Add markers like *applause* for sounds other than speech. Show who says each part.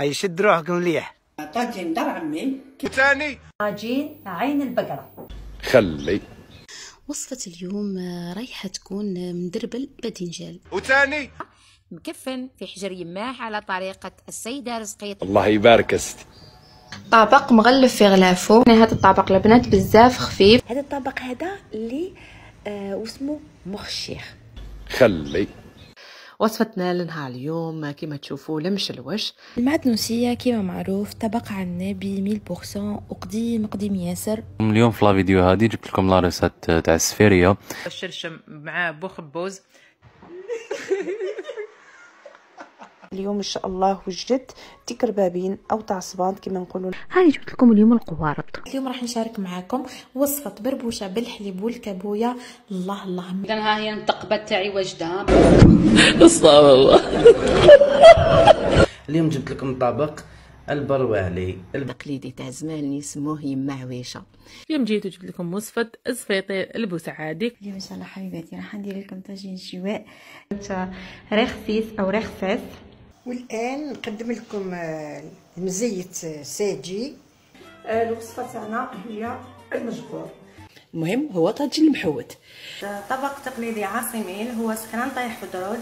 Speaker 1: أي شد روحكم مليح
Speaker 2: طاجين دار عمي.
Speaker 3: وثاني
Speaker 2: طاجين عين البقرة.
Speaker 3: خلي.
Speaker 4: وصفة اليوم آه، رايحة تكون آه، مدربل باذنجان
Speaker 3: وثاني.
Speaker 5: مكفن في حجر يماح على طريقة السيدة رزقية.
Speaker 3: الله يبارك أستي.
Speaker 6: طبق مغلف في غلافه. هذا الطبق لبنات بزاف خفيف.
Speaker 7: هذا الطبق هذا اللي آه واسمه مخ الشيخ
Speaker 3: خلي.
Speaker 8: وصفتنا لنهار اليوم كما تشوفوا لمشلوش
Speaker 6: المعدنوسية كما معروف طبق عنا ب 1000% وقديم قديم ياسر.
Speaker 9: اليوم في لا فيديو هذه جبت لكم لا ريسات تاع السفيرية.
Speaker 8: الشرشم مع بوخبوز *laughs*
Speaker 10: اليوم إن شاء الله وجدت تكربابين أو تعصبان كما نقولوا.
Speaker 7: هاني جبت لكم اليوم القوارض.
Speaker 6: اليوم راح نشارك معكم وصفة بربوشة بالحليب والكابويا الله الله.
Speaker 4: اذا ها هي المتقبة تاعي واجدة
Speaker 11: اليوم جبت لكم طبق البروالي.
Speaker 8: التقليدي تاع زمان يسموه يما عويشه
Speaker 12: اليوم جيت وجبت لكم وصفة الزفيطي البوسعادي.
Speaker 7: اليوم إن شاء الله حبيباتي راح ندير لكم طاجين شواء
Speaker 2: رخصيص أو رخصاص
Speaker 13: والآن نقدم لكم آه، مزيت ساجي.
Speaker 2: الوصفة تاعنا هي المجبور.
Speaker 8: المهم هو طاجين المحوت.
Speaker 2: طبق تقليدي عاصمي هو سكران طايح في الدروج.